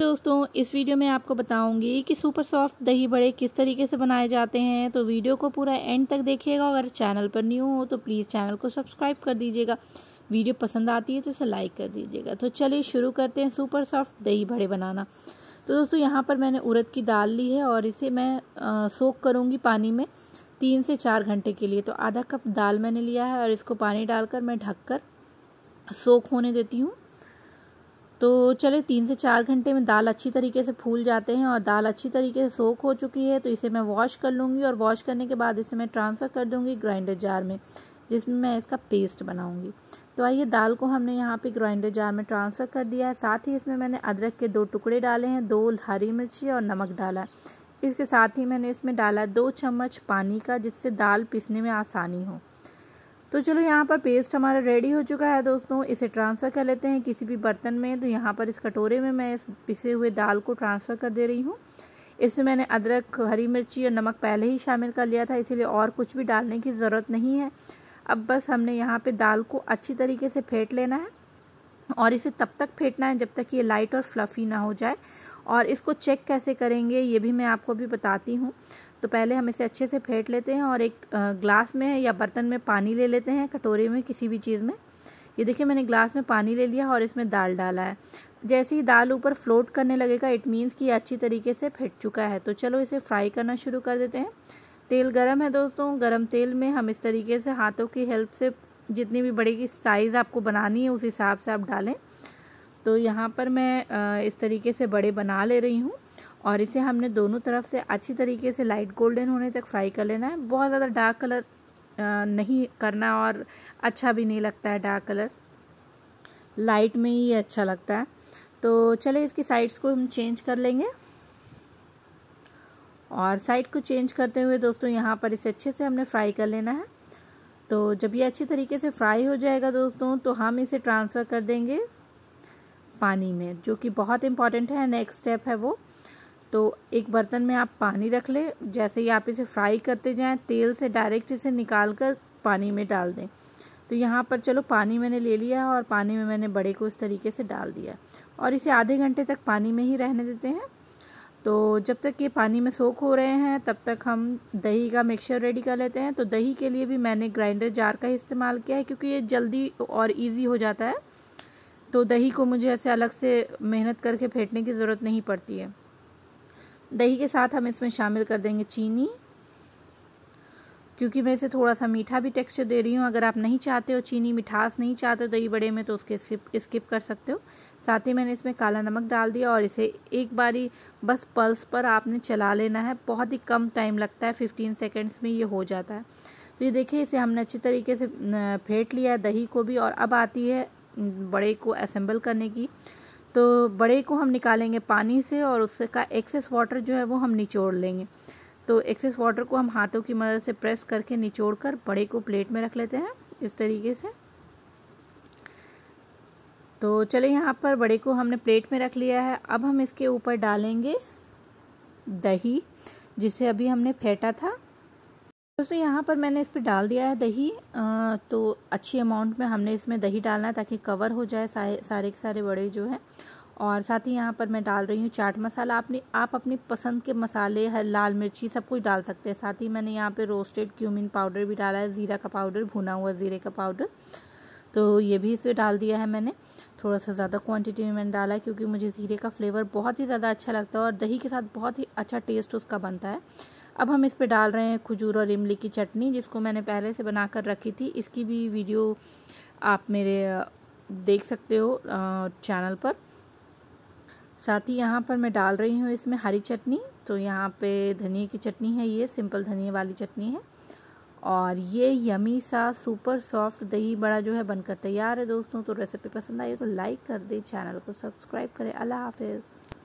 दोस्तों, इस वीडियो में आपको बताऊँगी कि सुपर सॉफ्ट दही बड़े किस तरीके से बनाए जाते हैं। तो वीडियो को पूरा एंड तक देखिएगा अगर चैनल पर न्यू हो तो प्लीज़ चैनल को सब्सक्राइब कर दीजिएगा। वीडियो पसंद आती है तो इसे लाइक कर दीजिएगा। तो चलिए शुरू करते हैं सुपर सॉफ्ट दही बड़े बनाना। तो दोस्तों, यहाँ पर मैंने उड़द की दाल ली है और इसे मैं सोख करूँगी पानी में तीन से चार घंटे के लिए। तो आधा कप दाल मैंने लिया है और इसको पानी डालकर मैं ढककर सोख होने देती हूँ। तो चले, तीन से चार घंटे में दाल अच्छी तरीके से फूल जाते हैं और दाल अच्छी तरीके से सोख हो चुकी है तो इसे मैं वॉश कर लूँगी और वॉश करने के बाद इसे मैं ट्रांसफ़र कर दूँगी ग्राइंडर जार में, जिसमें मैं इसका पेस्ट बनाऊँगी। तो आइए, दाल को हमने यहाँ पे ग्राइंडर जार में ट्रांसफ़र कर दिया है। साथ ही इसमें मैंने अदरक के दो टुकड़े डाले हैं, दो हरी मिर्ची और नमक डाला है। इसके साथ ही मैंने इसमें डाला दो चम्मच पानी का, जिससे दाल पीसने में आसानी हो। तो चलो यहाँ पर पेस्ट हमारा रेडी हो चुका है दोस्तों। इसे ट्रांसफ़र कर लेते हैं किसी भी बर्तन में। तो यहाँ पर इस कटोरे में मैं इस पिसे हुए दाल को ट्रांसफ़र कर दे रही हूँ। इसमें मैंने अदरक, हरी मिर्ची और नमक पहले ही शामिल कर लिया था, इसीलिए और कुछ भी डालने की ज़रूरत नहीं है। अब बस हमने यहाँ पे दाल को अच्छी तरीके से फेंट लेना है और इसे तब तक फेंटना है जब तक ये लाइट और फ्लफ़ी ना हो जाए। और इसको चेक कैसे करेंगे, ये भी मैं आपको भी बताती हूँ। तो पहले हम इसे अच्छे से फेंट लेते हैं और एक ग्लास में या बर्तन में पानी ले लेते हैं, कटोरे में, किसी भी चीज़ में। ये देखिए, मैंने ग्लास में पानी ले लिया और इसमें दाल डाला है। जैसे ही दाल ऊपर फ्लोट करने लगेगा, इट मीन्स कि अच्छी तरीके से फेंट चुका है। तो चलो इसे फ्राई करना शुरू कर देते हैं। तेल गरम है दोस्तों। गरम तेल में हम इस तरीके से हाथों की हेल्प से जितनी भी बड़ी की साइज़ आपको बनानी है, उस हिसाब से आप डालें। तो यहाँ पर मैं इस तरीके से बड़े बना ले रही हूँ। और इसे हमने दोनों तरफ़ से अच्छी तरीके से लाइट गोल्डन होने तक फ्राई कर लेना है। बहुत ज़्यादा डार्क कलर नहीं करना और अच्छा भी नहीं लगता है डार्क कलर लाइट में ही अच्छा लगता है। तो चले इसकी साइड्स को हम चेंज कर लेंगे। और साइड को चेंज करते हुए दोस्तों यहाँ पर इसे अच्छे से हमने फ्राई कर लेना है। तो जब ये अच्छी तरीके से फ्राई हो जाएगा दोस्तों तो हम इसे ट्रांसफ़र कर देंगे पानी में, जो कि बहुत इंपॉर्टेंट है नेक्स्ट स्टेप है वो। तो एक बर्तन में आप पानी रख लें। जैसे ही आप इसे फ्राई करते जाएँ, तेल से डायरेक्ट इसे निकाल कर पानी में डाल दें। तो यहाँ पर चलो पानी मैंने ले लिया और पानी में मैंने बड़े को इस तरीके से डाल दिया। और इसे आधे घंटे तक पानी में ही रहने देते हैं। तो जब तक ये पानी में सोख हो रहे हैं, तब तक हम दही का मिक्सचर रेडी कर लेते हैं। तो दही के लिए भी मैंने ग्राइंडर जार का इस्तेमाल किया है, क्योंकि ये जल्दी और इजी हो जाता है। तो दही को मुझे ऐसे अलग से मेहनत करके फेंटने की ज़रूरत नहीं पड़ती है। दही के साथ हम इसमें शामिल कर देंगे चीनी, क्योंकि मैं इसे थोड़ा सा मीठा भी टेक्सचर दे रही हूँ। अगर आप नहीं चाहते हो, चीनी मिठास नहीं चाहते हो दही बड़े में तो उसके स्किप स्किप कर सकते हो। साथ ही मैंने इसमें काला नमक डाल दिया और इसे एक बारी बस पल्स पर आपने चला लेना है। बहुत ही कम टाइम लगता है फिफ्टीन सेकेंड्स में ये हो जाता है। तो ये देखिए, इसे हमने अच्छी तरीके से फेंट लिया है दही को भी और अब आती है बड़े को असेंबल करने की। तो बड़े को हम निकालेंगे पानी से और उससे का एक्सेस वाटर जो है वो हम निचोड़ लेंगे। तो एक्सेस वाटर को हम हाथों की मदद से प्रेस करके निचोड़ कर बड़े को प्लेट में रख लेते हैं, इस तरीके से। तो चले यहाँ पर बड़े को हमने प्लेट में रख लिया है। अब हम इसके ऊपर डालेंगे दही, जिसे अभी हमने फेंटा था। दोस्तों यहाँ पर मैंने इस पर डाल दिया है दही तो अच्छी अमाउंट में हमने इसमें दही डालना है ताकि कवर हो जाए सारे के सारे बड़े जो है। और साथ ही यहाँ पर मैं डाल रही हूँ चाट मसाला। आपने, आप अपनी पसंद के मसाले, हर लाल मिर्ची सब कुछ डाल सकते हैं। साथ ही मैंने यहाँ पे रोस्टेड क्यूमिन पाउडर भी डाला है, ज़ीरा का पाउडर भुना हुआ ज़ीरे का पाउडर तो ये भी इसे डाल दिया है मैंने। थोड़ा सा ज़्यादा क्वांटिटी में मैंने डाला है क्योंकि मुझे ज़ीरे का फ्लेवर बहुत ही ज़्यादा अच्छा लगता है और दही के साथ बहुत ही अच्छा टेस्ट उसका बनता है। अब हम इस पर डाल रहे हैं खजूर और इमली की चटनी, जिसको मैंने पहले से बना कर रखी थी। इसकी भी वीडियो आप मेरे देख सकते हो चैनल पर। साथ ही यहाँ पर मैं डाल रही हूँ इसमें हरी चटनी। तो यहाँ पे धनिया की चटनी है ये, सिंपल धनिया वाली चटनी है। और ये यमी सा सुपर सॉफ्ट दही बड़ा जो है बनकर तैयार है दोस्तों। तो रेसिपी पसंद आई तो लाइक कर दें, चैनल को सब्सक्राइब करें। अल्लाह हाफिज़।